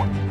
음.